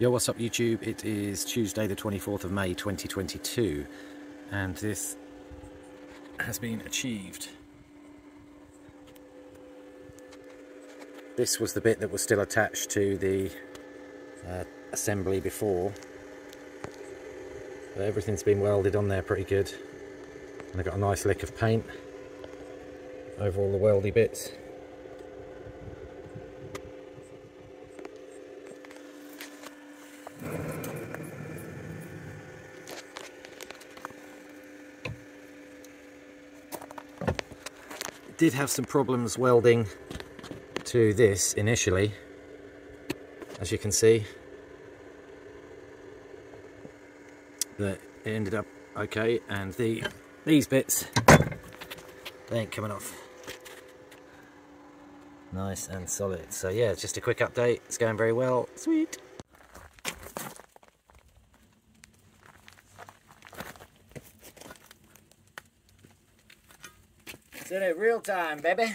Yo, what's up YouTube? It is Tuesday the 24th of May 2022 and this has been achieved. This was the bit that was still attached to the uh, assembly before. But everything's been welded on there pretty good. And I got a nice lick of paint over all the weldy bits. Did have some problems welding to this initially as you can see. But it ended up okay and the these bits they ain't coming off. Nice and solid. So yeah just a quick update. It's going very well. Sweet In it real time, baby.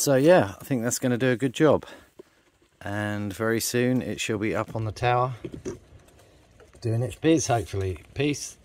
So yeah I think that's going to do a good job. And very soon it shall be up on the tower doing its biz hopefully. Peace